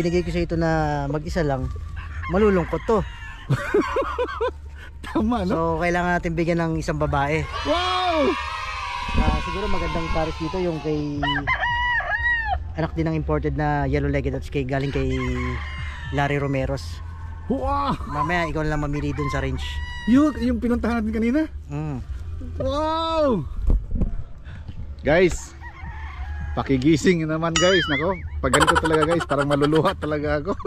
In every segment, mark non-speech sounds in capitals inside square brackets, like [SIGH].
binigay ko sa ito na mag-isa lang, malulungkot to. [LAUGHS] Tama, no? So, kailangan natin bigyan ng isang babae. Wow! Ah, siguro magandang pares dito yung kay anak din ng imported na yellow legged at kay galing kay Larry Romeros. Wow! Mamaya ikaw na lang mamili dun sa range. Yung, yung pinuntahan natin kanina. Mm. Wow! Guys, pakigising naman guys. Nako, pag ganito talaga guys, parang maluluha talaga ako. [LAUGHS]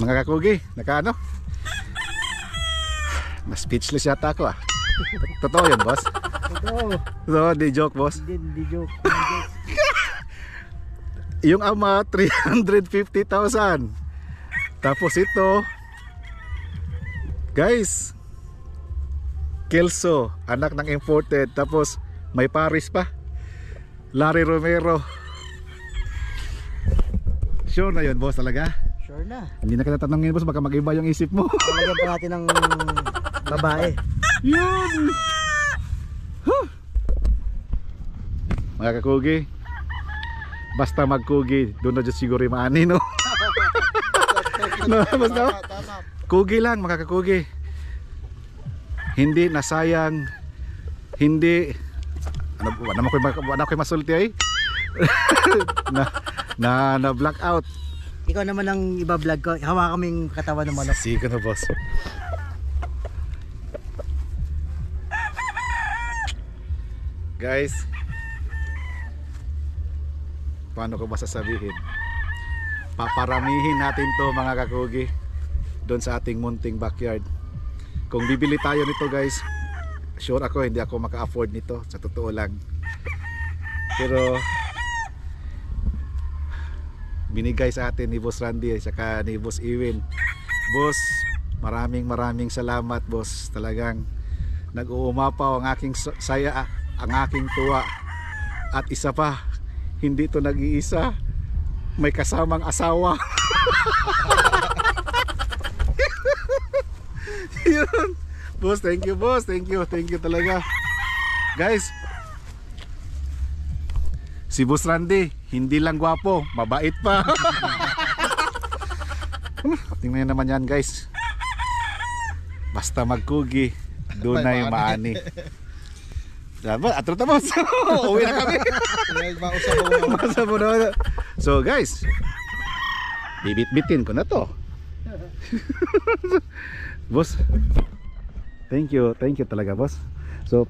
Mga kakugi, naka ano? Mas speechless yata ako ah. Totoo yan boss? Ito, So, di joke boss. hindi, hindi joke. Hindi joke. [LAUGHS] Yung ama 350,000. Tapos ito Guys, Kelso, anak ng imported. Tapos may Paris pa. Larry Romero. Sure na yun, boss talaga. Sure na. Hindi na kita tanongin, boss, baka mag-iba yung isip mo. Talagyan pa natin ng babae. Yun! Huh! Mga kakugi, basta magkugi, doon na dyan siguro yung maani, no? [LAUGHS] no, basta, kugi lang mga kakugi. Hindi nasayang, hindi, ano, wala mo ko'y, wala ko'y masulti ay? [LAUGHS] na, na, na blackout. Ikaw naman ang iba-vlog ko. Hawa kaming katawan ng manok. Sige na boss. Guys, paano ko ba sasabihin? Paparamihin natin to mga kakugi doon sa ating munting backyard. Kung bibili tayo nito guys, sure ako hindi ako maka-afford nito sa totoo lang. Pero binigay sa atin ni Boss Randy at saka ni Boss Iwin. Boss, maraming maraming salamat boss. Talagang nag-uumapaw ang aking sa- saya, ang aking tuwa. At isa pa, hindi to nag-iisa. May kasamang asawa. [LAUGHS] Yun. Boss, thank you boss. Thank you. Thank you talaga. Guys, Si Boss Randy, hindi lang gwapo, mabait pa. [LAUGHS] Tingnan nyo naman yan guys. Basta magkugi, doon na yung maani. Diba? Atro tapos. [LAUGHS] Uwi na kami. Masa mo na. So guys, bibit-bitin ko na to. [LAUGHS] boss, thank you. Thank you talaga boss. So,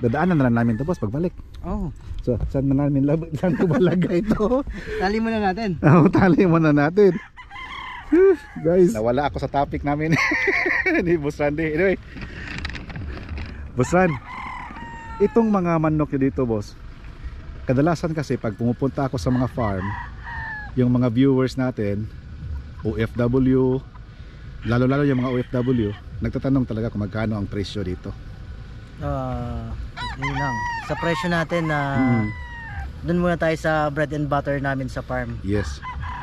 dadaanan na lang namin to boss pagbalik. Oh, So, saan na namin lab [LAUGHS] saan ko ba lagay ito? tali muna natin. [LAUGHS] Oh, tali mo na natin. Guys, nawala ako sa topic namin [LAUGHS] ni Boss Randy. Anyway, Boss Ran, itong mga manok nyo dito, boss, kadalasan kasi pag pumupunta ako sa mga farm, yung mga viewers natin, OFW, lalo-lalo yung mga OFW, nagtatanong talaga kung magkano ang presyo dito. Ah, yun lang. Sa presyo natin na Mm, doon muna tayo sa bread and butter namin sa farm. yes,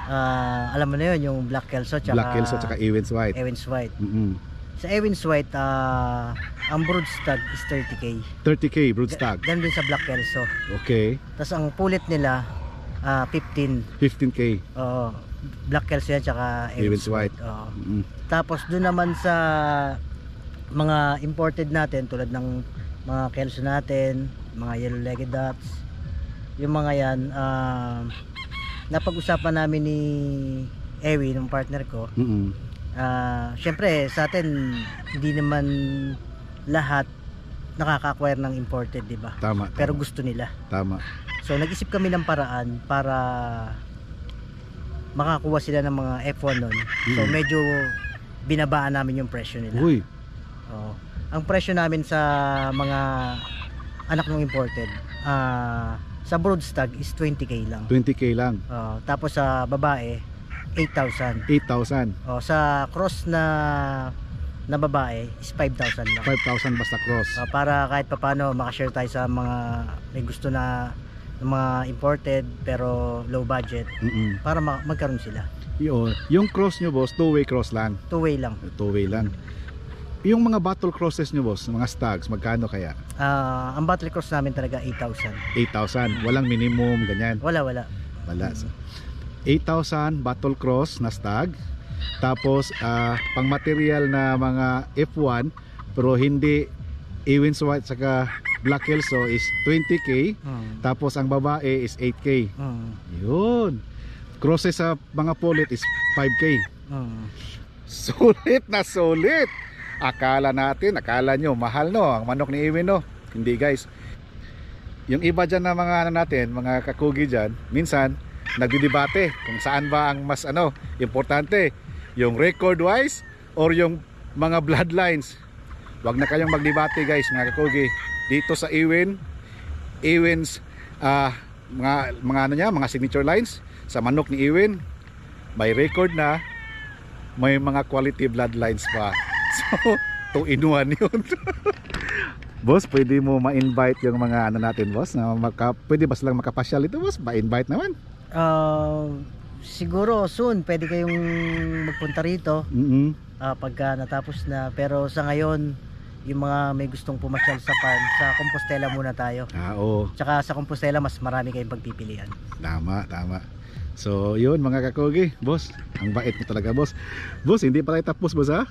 Ah, alam mo na yun, yung Black Kelso tsaka Black Kelso at Ewens White. Ewens White. Mm-mm. Sa Ewens White, ah, ang brood stag is 30k. 30k broodstag. Ganun din sa Black Kelso. Okay, Tapos ang pulit nila, ah, 15. 15k. Oo. Black Kelso yan tsaka Ewens White. Oo. Mm. Tapos doon naman sa mga imported natin tulad ng mga kelso natin, mga yellow legged ducks, yung mga yan, ah, napag-usapan namin ni Ewi, ng partner ko. Mm-mm. Ah, syempre sa atin hindi naman lahat nakaka-acquire ng imported, 'di ba? Tama, Pero tama, gusto nila. tama. So nag-isip kami ng paraan para makakuha sila ng mga F1 nun. So Mm. medyo binabaan namin yung presyo nila. Uy, Oo. Ang presyo namin sa mga anak ng imported, ah sa stag is 20k lang. 20k lang. Oo. tapos sa babae, 8,000. 8,000. O sa cross na na babae is 5,000 lang. 5,000 basta cross. Ah, para kahit papaano makashare tayo sa mga may gusto na ng mga imported pero low budget Mm-mm. para ma- magkaroon sila. Yun. Yung cross nyo boss, two-way cross lang. Two way lang. Two-way lang. Yung mga battle crosses nyo boss, mga stags, magkano kaya? Ah, ang battle cross namin talaga 8,000. 8,000. Walang minimum, ganyan. Wala, wala. Wala. So, 8,000 battle cross na stag. Tapos ah, pang material na mga F1 pero hindi Ewins White saka Black Kelso is 20k. Hmm. Tapos ang babae is 8k. Hmm. Yun. Crosses sa mga pulit is 5k. Hmm. Sulit na sulit. Akala natin, akala nyo, mahal no, ang manok ni Ewin no. Hindi guys. Yung iba dyan na mga ano natin, mga kakugi dyan, minsan, nagdidebate kung saan ba ang mas ano, importante. Yung record wise or yung mga bloodlines. Huwag na kayong magdebate guys, mga kakugi. Dito sa Ewin, Ewin's ah, mga, mga ano niya, mga signature lines sa manok ni Ewin, may record na may mga quality bloodlines pa. [LAUGHS] So, 2 in 1 yun. [LAUGHS] boss, pwede mo ma-invite yung mga ano natin, boss? Na maka, pwede ba silang makapasyal ito, boss? Ma-invite naman. Ah, siguro soon pwede kayong magpunta rito Mm ah, pagka natapos na. Pero sa ngayon, yung mga may gustong pumasyal sa farm, sa Compostela muna tayo. Ah, oo. Tsaka sa Compostela, mas marami kayong pagpipilian. Tama, tama. So, yun mga kakogi, boss. Ang bait mo talaga, boss. Boss, hindi pa tayo tapos, boss, ha?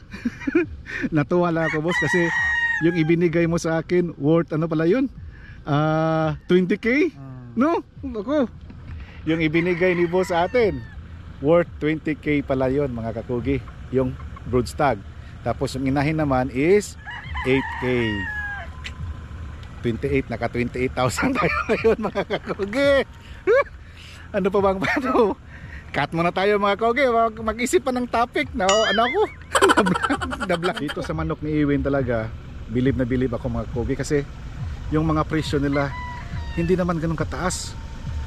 [LAUGHS] Natuwa lang ako, boss, kasi yung ibinigay mo sa akin, worth ano pala yun? Ah, 20k? Hmm. No, ako. Yung ibinigay ni boss sa atin, worth 20k pala yon mga kakugi. Yung broodstag. Tapos yung inahin naman is 8k. 28, naka 28,000 [LAUGHS] tayo ngayon mga kakugi. ano pa bang paano? Cut muna tayo mga. Mag- Mag-isip pa ng topic. Na, ano ako? [LAUGHS] Nablock. Dito sa manok ni Iwin talaga, bilib na bilib ako mga kakugi kasi yung mga presyo nila hindi naman ganun kataas.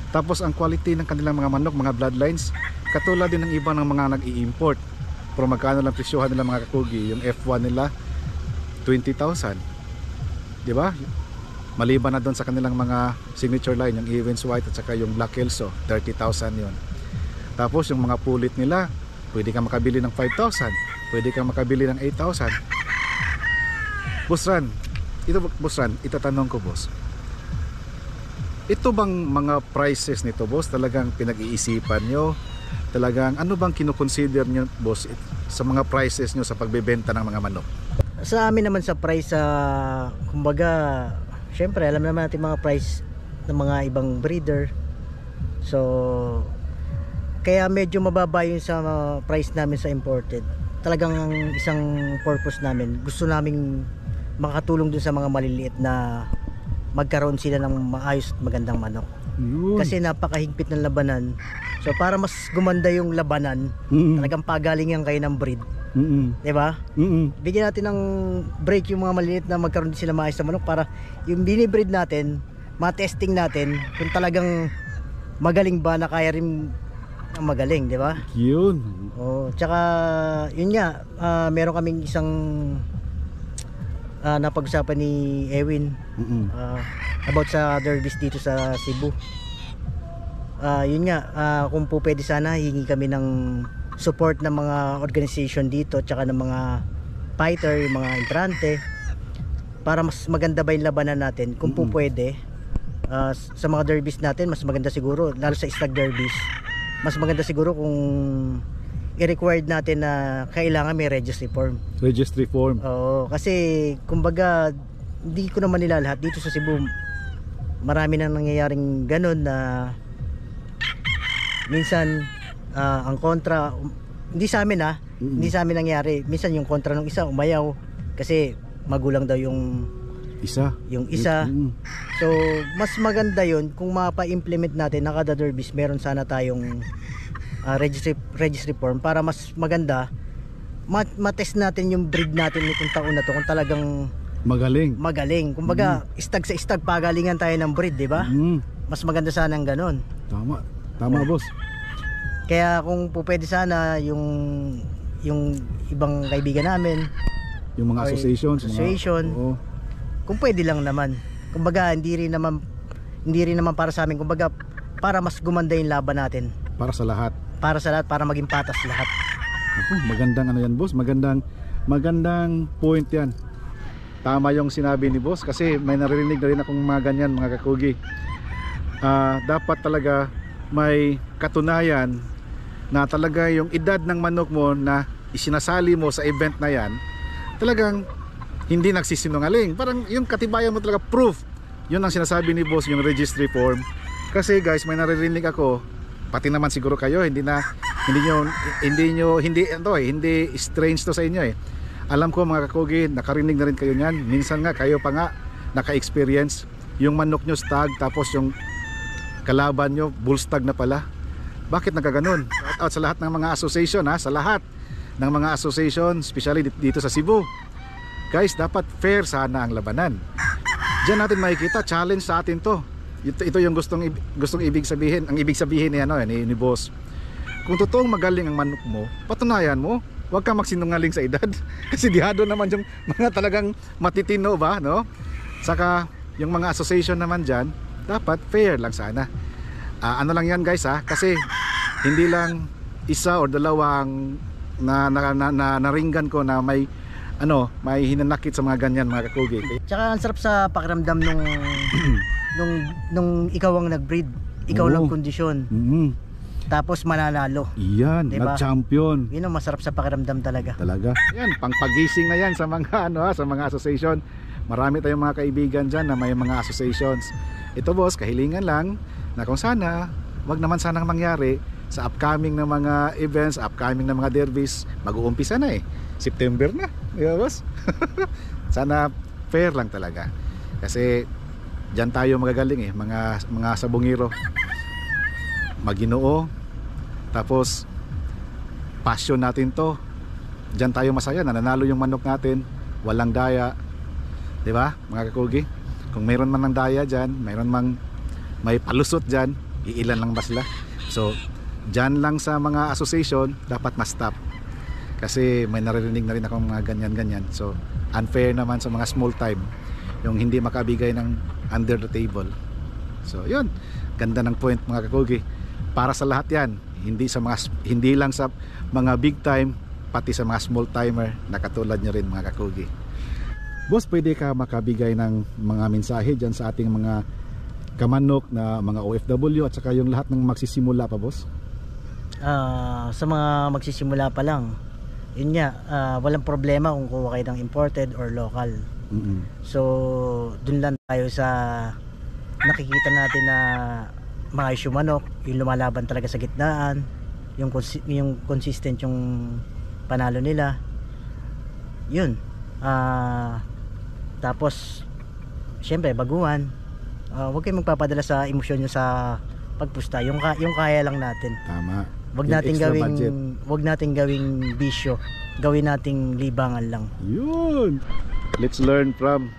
Tapos ang quality ng kanilang mga manok, mga bloodlines, katulad din ng iba ng mga nag-i-import. Pero magkano lang presyohan nila mga kakugi, yung F1 nila 20,000. 'Di ba? Maliban na doon sa kanilang mga signature line, yung Evans White at saka yung Black Kelso, 30,000 yon. Tapos yung mga pulit nila, pwede kang makabili ng 5,000, pwede kang makabili ng 8,000. Boss Ran, ito Boss Ran, itatanong ko boss. Ito bang mga prices nito boss talagang pinag-iisipan nyo? Talagang ano bang kinoconsider nyo boss it- sa mga prices nyo sa pagbebenta ng mga manok? Sa amin naman sa price sa kumbaga, syempre alam naman natin mga price ng mga ibang breeder. So kaya medyo mababa yung sa price namin sa imported. Talagang ang isang purpose namin, gusto naming makatulong dun sa mga maliliit na magkaroon sila ng maayos at magandang manok. Yun. Kasi napakahigpit ng labanan. So para mas gumanda yung labanan, Mm-mm. talagang pagalingan kayo ng breed, Mm-mm. 'di ba? Mm-mm. bigyan natin ng break yung mga maliliit na magkaroon din sila maayos na manok para yung binibreed natin, ma-testing natin kung talagang magaling ba na kaya rin ang magaling, di ba? Yun. Oh, tsaka yun nga, ah, meron kaming isang ah, napag-usapan ni Ewin Mm-mm. ah, about sa derbies dito sa Cebu. Ah, yun nga, ah, kung po pwede sana hingi kami ng support ng mga organization dito tsaka ng mga fighter, yung mga entrante para mas maganda ba yung labanan natin kung po Mm-mm. pwede ah, sa mga derbies natin mas maganda siguro lalo sa stag derbies mas maganda siguro kung i-required natin na kailangan may registry form Registry form. Oo, kasi kumbaga hindi ko naman nila lahat dito sa Cebu. Marami nang nangyayaring ganun na minsan ah, ang kontra um, hindi sa amin ah, Mm-mm. hindi sa amin nangyari. Minsan yung kontra ng isa umayaw kasi magulang daw yung Isa. yung isa. Mm-mm. So, mas maganda yun kung mapa-implement natin na kada derbies meron sana tayong ah, registry registry form para mas maganda ma- matest natin yung breed natin nitong taon na to kung talagang Magaling. magaling. Kumbaga, stag sa stag pagalingan tayo ng breed, di ba? Mm. Mas maganda sana ng ganun. Tama. Tama boss. Kaya kung po pwede sana yung yung ibang kaibigan namin, Yung mga associations. association. Mga, oo. kung pwede lang naman. Kumbaga, hindi rin naman hindi rin naman para sa amin. Kumbaga, para mas gumanda yung laban natin. para sa lahat. Para sa lahat, para maging patas lahat. Ako, magandang ano yan boss, magandang magandang point yan tama yung sinabi ni boss kasi may naririnig na rin akong mga ganyan mga kakugi Ah, dapat talaga may katunayan na talaga yung edad ng manok mo na isinasali mo sa event na yan talagang hindi nagsisinungaling. Parang yung katibayan mo talaga proof. Yun ang sinasabi ni boss yung registry form. Kasi guys may naririnig ako pati naman siguro kayo hindi na hindi nyo hindi nyo hindi ito eh hindi strange to sa inyo eh. Alam ko mga kakugi nakarinig na rin kayo niyan. Minsan nga kayo pa nga naka-experience. Yung manok nyo stag tapos yung kalaban nyo bullstag na pala. Bakit nagkaganon? Shout out sa lahat ng mga association ha? Sa lahat ng mga association especially dit- dito sa Cebu. Guys dapat fair sana ang labanan. Diyan natin makikita challenge sa atin to. Ito, ito yung gustong gustong ibig sabihin ang ibig sabihin ni ano ni, ni boss. Kung totoong magaling ang manok mo patunayan mo huwag kang magsinungaling sa edad. [LAUGHS] Kasi dihado naman yung mga talagang matitino ba no? Saka yung mga association naman dyan dapat fair lang sana. Ah, ano lang yan guys ha kasi hindi lang isa or dalawang na, na, na, na naringgan ko na may ano may hinanakit sa mga ganyan mga kakugi. Tsaka ang sarap sa pakiramdam nung [CLEARS THROAT] nung nung ikaw ang nag-breed, ikaw Oo. lang kondisyon, mm tapos mananalo. yan Diba? nag-champion. Yun ang masarap sa pakiramdam talaga. talaga. Yan pangpagising na yan sa mga [LAUGHS] ano ha, sa mga association. Marami tayong mga kaibigan dyan na may mga associations ito boss kahilingan lang na kung sana wag naman sanang mangyari sa upcoming na mga events upcoming na mga derbies mag-uumpisa na eh September na di boss [LAUGHS] sana fair lang talaga kasi dyan tayo magagaling eh mga, mga sabungiro maginoo tapos passion natin to Diyan tayo masaya, nananalo yung manok natin, walang daya. 'Di ba? Mga kakugi. Kung mayroon man ng daya diyan, mayroon mang may palusot diyan, iilan lang ba sila? So, diyan lang sa mga association dapat ma-stop. Kasi may naririnig na rin akong mga ganyan-ganyan. So, unfair naman sa mga small time yung hindi makabigay ng under the table. So, yun. Ganda ng point mga kakugi. Para sa lahat 'yan, hindi sa mga hindi lang sa mga big time pati sa mga small timer na katulad nyo rin mga kakugi. Boss, pwede ka makabigay ng mga mensahe dyan sa ating mga kamanok na mga OFW at saka yung lahat ng magsisimula pa boss? Ah, sa mga magsisimula pa lang, yun nga, ah, walang problema kung kuha kayo ng imported or local. Mm-mm. So, dun lang tayo sa nakikita natin na mga issue manok, yung lumalaban talaga sa gitnaan, yung, consi- yung consistent yung panalo nila. Yun. Ah, tapos, syempre, baguhan. Ah, huwag kayong magpapadala sa emosyon nyo sa pagpusta. Yung, ka- yung kaya lang natin. Tama. Wag nating gawing budget. wag nating gawing bisyo. Gawin nating libangan lang. Yun! Let's learn from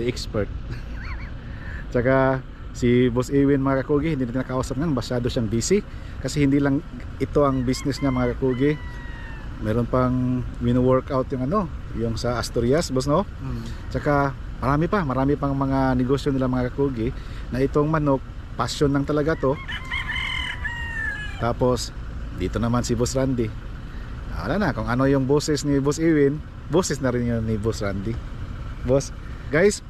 the expert. [LAUGHS] Tsaka si Boss Ewin mga kakugi, hindi natin nakausap ngayon, masyado siyang busy. Kasi hindi lang ito ang business niya mga kakugi. Meron pang wino-workout yung ano, yung sa Asturias, boss no? Tsaka marami pa, marami pang mga negosyo nila mga kakugi na itong manok, passion lang talaga to. Tapos, dito naman si Boss Randy. Wala na, kung ano yung boses ni Boss Ewin, boses na rin yun ni Boss Randy. Boss, guys,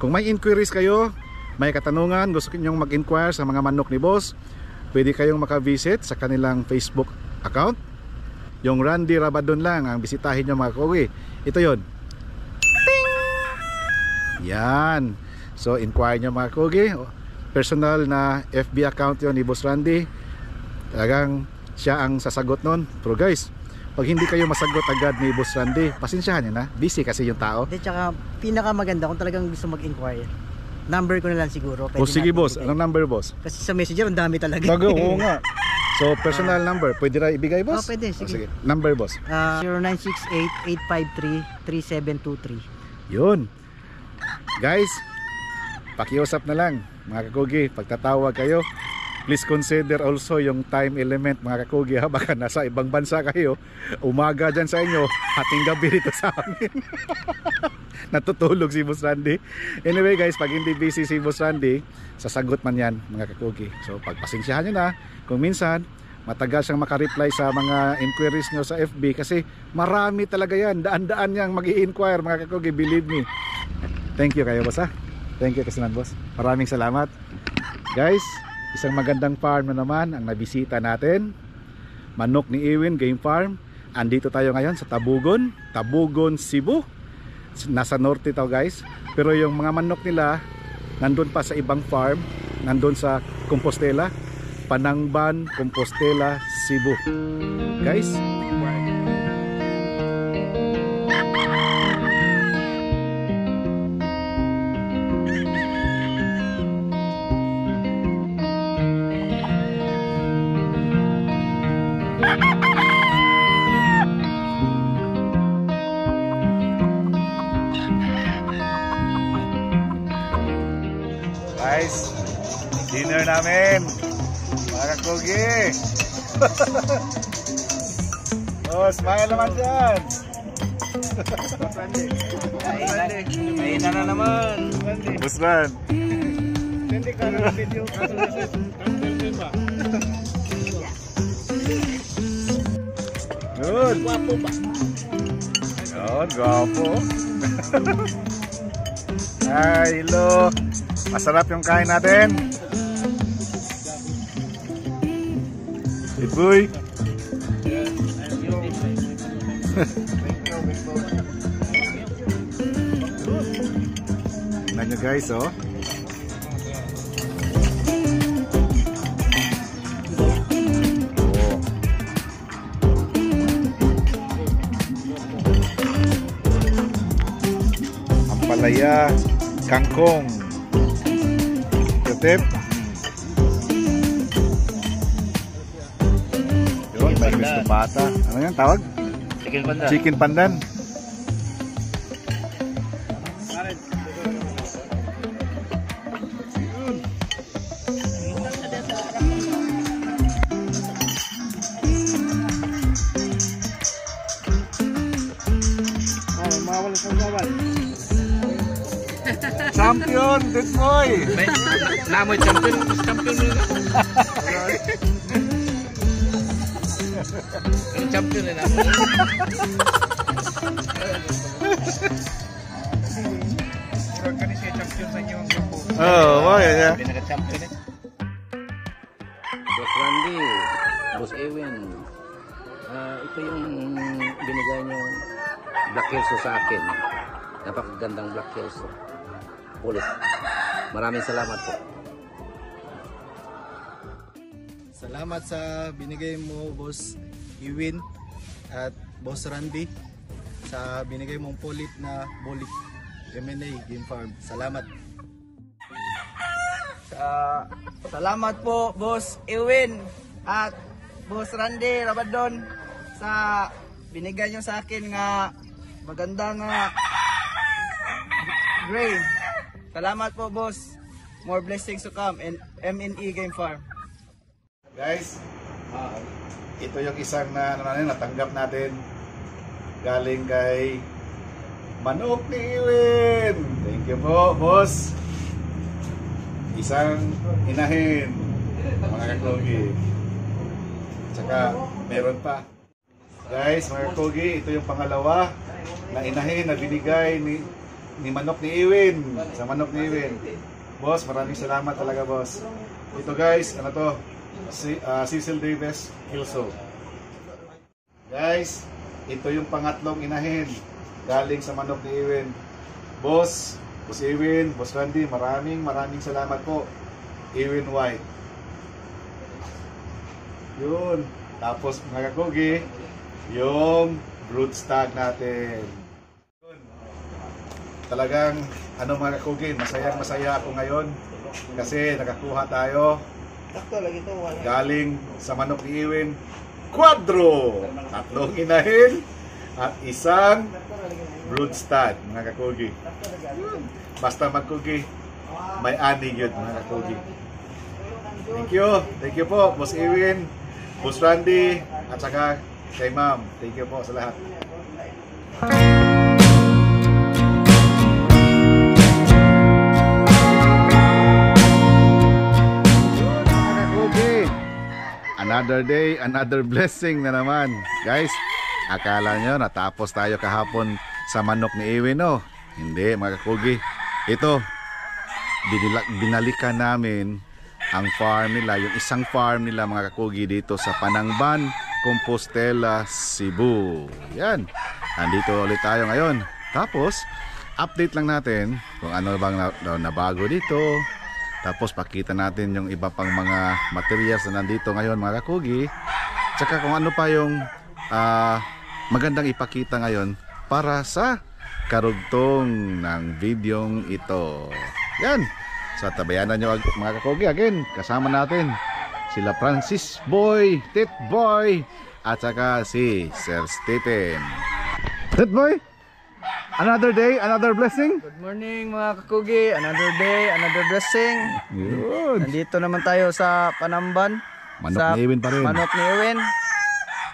kung may inquiries kayo, may katanungan, gusto ninyong mag-inquire sa mga manok ni Boss, pwede kayong makavisit sa kanilang Facebook account. Yung Randy Rabadon lang ang bisitahin nyo mga kawi. Ito yon. Yan. So, inquire nyo mga kogi. Personal na FB account yon ni Boss Randy. Talagang siya ang sasagot nun. Pero guys, pag hindi kayo masagot agad ni Boss Randy, pasensyahan nyo na. Busy kasi yung tao. Hindi, tsaka pinakamaganda kung talagang gusto mag-inquire. Number ko na lang siguro. O sige natin boss, anong number boss? Kasi sa messenger, ang dami talaga. Bago, [LAUGHS] oo nga. So, personal number, pwede na ibigay boss? Oh, pwede, O, sige. Number boss. Ah, 0968-853-3723. Yun. Guys, pakiusap na lang mga kakugi, pagtatawag kayo, please consider also yung time element mga kakugi ha, baka nasa ibang bansa kayo, umaga dyan sa inyo, hating gabi dito sa amin. [LAUGHS] [LAUGHS] Natutulog si Boss Randy. Anyway guys, pag hindi busy si Boss Randy, sasagot man yan mga kakugi. So pagpasensyahan nyo na, kung minsan, matagal siyang makareply sa mga inquiries nyo sa FB kasi marami talaga yan. Daan-daan niyang mag inquire mga kakugi believe me. Thank you kayo boss ha? Thank you kasinan boss. Maraming salamat. Guys isang magandang farm na naman ang nabisita natin. Manok ni Ewin Game Farm. Andito tayo ngayon sa Tabugon Tabugon, Cebu nasa norte tao guys. Pero yung mga manok nila nandun pa sa ibang farm. Nandun sa Compostela Panangban, Compostela, Cebu. Guys oh smile naman dyan Ayun na na naman. Busran Hindi ka video. Yun. Wapo ba? Yun, gwapo. [LAUGHS] Ay, hello. Masarap yung kain natin. Iboy. Tingnan nyo guys, oh. Oh. Ampalaya, kangkong. Yotep. Pata. Ano yan tawag? Chicken panda. Chicken pandan. Champion, good boy. Namoy champion, champion. Yung [LAUGHS] champion na namoy. Murag ka ni siya champion sa inyo ang grupo. Oh, boy. Yeah. Pinaka-champion eh. Boss Randy, Boss Ewin, ah, ito yung binigay niyo Black Hills sa akin. Napakagandang Black Hills. Ulit. Maraming salamat po. Salamat sa binigay mo, Boss Iwin at Boss Randy sa binigay mong pulit na bulik M&A Game Farm. Salamat. Ah, salamat po Boss Ewin at Boss Randy Rabadon sa binigay nyo sa akin nga maganda nga grain. Salamat po Boss. More blessings to come and M&E Game Farm. Guys, ito yung isang na, ano, na natanggap natin galing kay Manok ni Iwin. Thank you po, boss. Isang inahin, mga kakogi. Tsaka, meron pa. Guys, mga kakogi, ito yung pangalawa na inahin na binigay ni, ni Manok ni Iwin. Sa Manok ni Iwin. Boss, maraming salamat talaga, boss. Ito guys, ano to? Si, ah, Cecil Davis Hilso. Guys, ito yung pangatlong inahin galing sa manok ni Ewin. Boss, Boss Ewin, Boss Randy, maraming maraming salamat po. Ewin White. Yun. Tapos mga kakugi, yung brood stag natin. Yun. Talagang, ano mga kakugi, masayang masaya ako ngayon kasi nakakuha tayo Sakto lagi to wala. galing sa manok Iwin Quadro! Tatlong inahin at isang broodstad mga kakugi. Basta magkugi. May ani yun mga kakugi. Thank you. Thank you po boss Iwin boss Randy at saka kay ma'am. Thank you po sa lahat Another day, another [LAUGHS] blessing na naman. Guys, akala nyo natapos tayo kahapon sa manok ni Ewin, no? Hindi, mga kakugi. Ito, binalikan namin ang farm nila, yung isang farm nila mga kakugi dito sa Panangban, Compostela, Cebu. Yan. Andito ulit tayo ngayon. Tapos, update lang natin kung ano bang na, na, nabago dito. Tapos pakita natin yung iba pang mga materials na nandito ngayon mga kakugi. Tsaka kung ano pa yung ah, magandang ipakita ngayon para sa karugtong ng videong ito. Yan. Sa tabayanan nyo mga kakugi again. Kasama natin sila Francis Boy, Tit Boy, at saka si Sir Stephen. Tit Boy, another day, another blessing. Good morning mga kakugi. Another day, another blessing. Yun. Nandito naman tayo sa Panamban. Manok sa ni Ewin pa rin. Manok ni Ewin.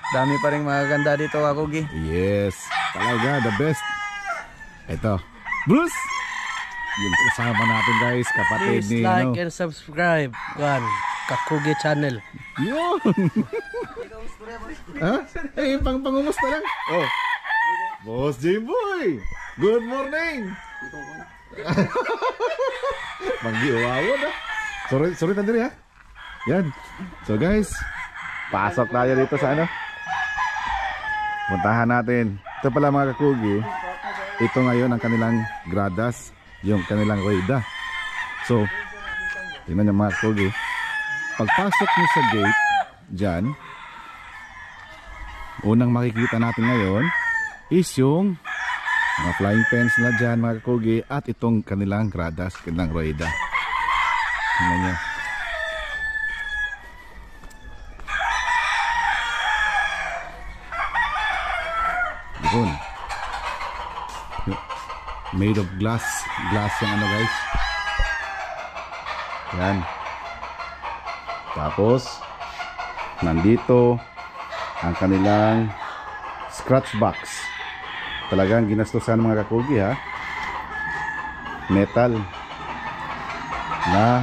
Dami pa rin magaganda dito kakugi. Yes, talaga the best. Ito, Bruce. Yung kasama natin guys, kapatid Please ni like ano. and subscribe. Kan Kakugi channel. Yun. [LAUGHS] ha? Eh, pang pangumusta lang. Oh. Boss J Boy. Good morning. [LAUGHS] Manggiwawon ah. Sorry, sorry tandiri ha. Yan. So guys, pasok tayo dito sa ano. Puntahan natin. Ito pala mga kakugi. Ito ngayon ang kanilang gradas, yung kanilang roida. So, tingnan niyo mga kakugi. Pagpasok niyo sa gate, dyan, unang makikita natin ngayon is yung mga flying pens na dyan mga kakugi at itong kanilang gradas, kanilang roida. Tingnan niyo. Yun. Made of glass. Glass yung ano guys. Yan. Tapos, nandito ang kanilang scratch box. Talagang ginastosan mga kakugi ha. Metal na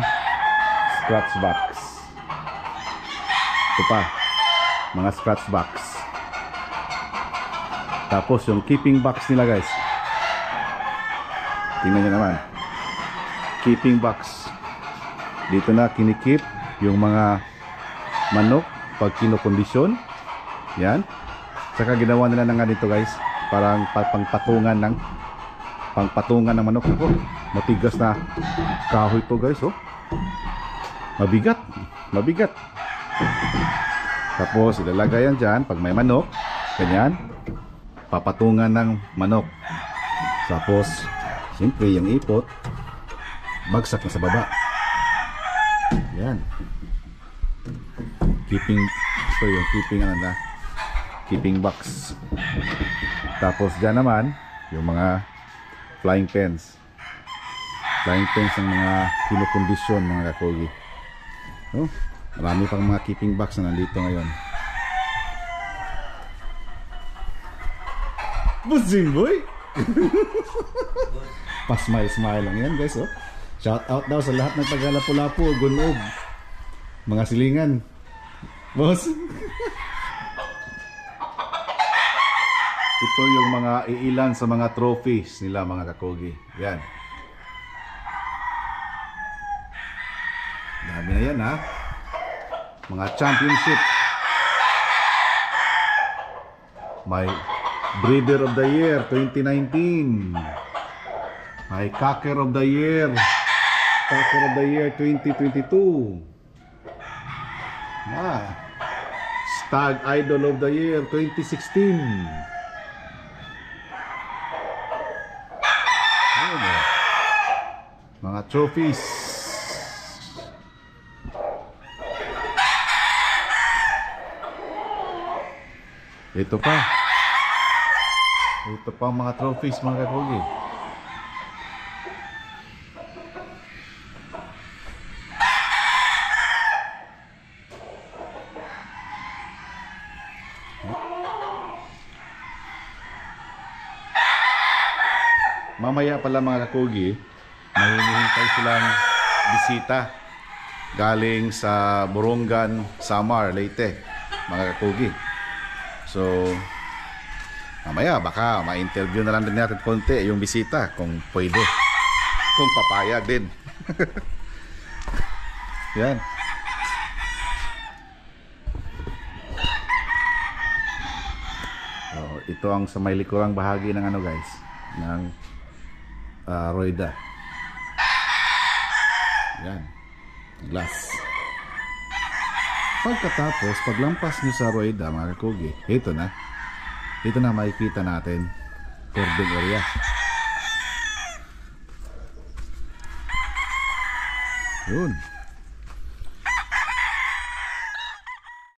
scratch box. Ito pa, mga scratch box. Tapos yung keeping box nila guys. Tingnan nyo naman. Keeping box. Dito na kinikip yung mga manok pag kinokondisyon. Yan. Saka ginawa nila ng ganito guys. Parang pa- pangpatungan ng pangpatungan ng manok. Ako, matigas na kahoy to guys. Oh. Mabigat. Mabigat. Tapos ilalagay yan dyan pag may manok. Ganyan. Papatungan ng manok. Tapos, siyempre yung ipot, bagsak na sa baba. Yan. Keeping, ito yung keeping ano na, keeping box. Tapos dyan naman, yung mga flying pens. Flying pens ng mga kinokondisyon mga kakogi. Oh, marami pang mga keeping box na nandito ngayon. Buzzing boy! [LAUGHS] Pa-smile-smile lang yan guys oh. Shout out daw sa lahat ng taga Lapu-Lapu, Gunog. Mga silingan. Boss. [LAUGHS] Ito yung mga iilan sa mga trophies nila mga kakogi. Yan. Dami na yan ha. Mga championship. May Breeder of the Year 2019. May Cocker of the Year. Cocker of the Year 2022. Ah. Stag Idol of the Year 2016. Ayun, oh. Mga trophies. Ito pa. Ito pa mga trophies mga kakugi. Mamaya pala mga kakugi, mahihintay silang bisita. galing sa Borongan, Samar, Leyte, mga kakugi. So, mamaya baka ma-interview na lang din natin konti yung bisita kung pwede. Kung papayag din. [LAUGHS] Yan. So, ito ang sa may likurang bahagi ng ano guys, ng ah, Roida. Yan. Glass. Pagkatapos, paglampas nyo sa Roida, mga kakugi, ito na. Ito na makikita natin. Cording area. Yun.